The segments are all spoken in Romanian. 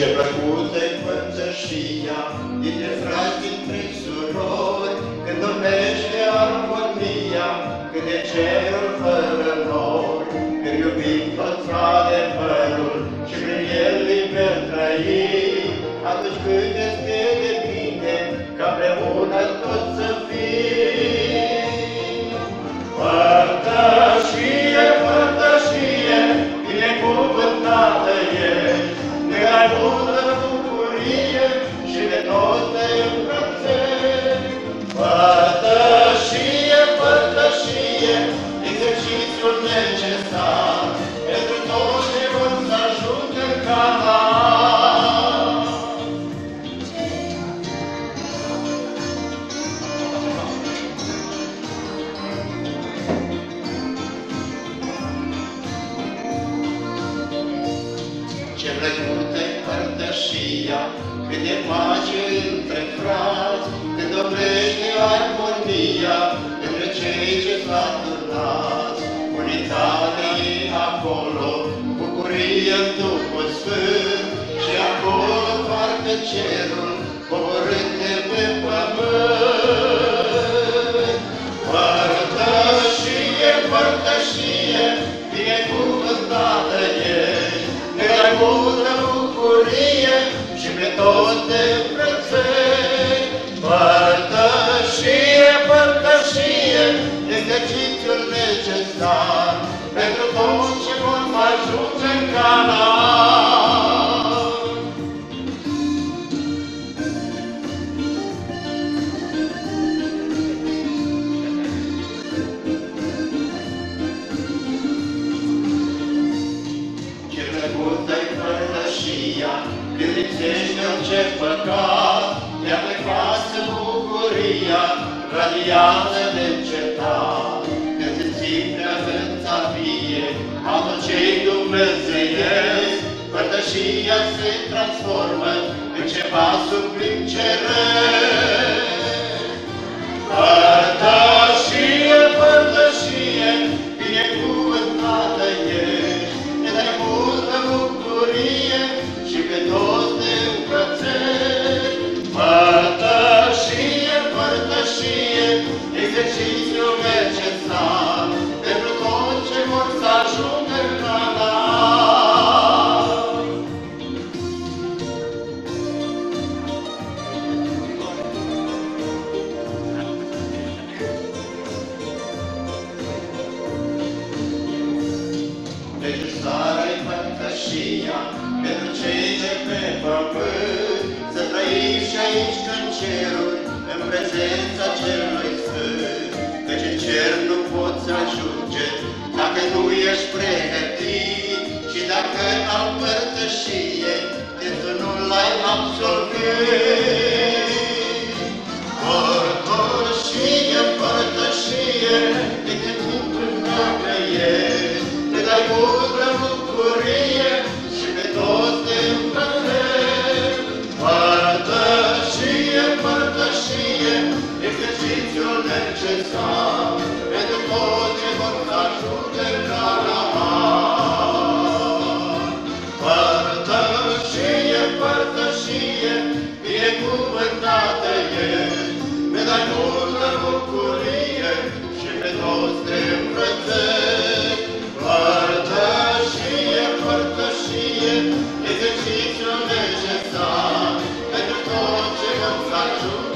Ce plăcută-i părtășia dintre frați, dintre surori, Când domnește armonia, când e cerul fără nori, Când iubim toți adevărul și prin el liber trăim, Atunci când este Ce plăcută-i părtășia, cât de pace între frați, Când domnește armonia între cei ce s-a turnați. Unitate e acolo, bucurie în Duhul Sfânt, Și acolo poartă cerul, necesar pentru toți ce vor ajunge în Canaan. Ce plăcută-i părtășia, când lipsește orice păcat, ea ne față bucuria, radiază de încetat. Dumnezeiesc, părtășia se transformă în ceva sublim ceresc. Părtășie, părtășie, binecuvântată ești, ne dai multă bucurie și pe toți te îmbrățești. Părtășie, părtășie, exercițiul părtășia pentru cei de pe pământ, Să trăim și aici ca în ceruri, în prezența celui Sfânt. Căci în cer nu poți ajunge dacă nu ești pregătit și dacă am părtășie, pentru nu l-ai absolvit.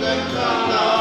the color.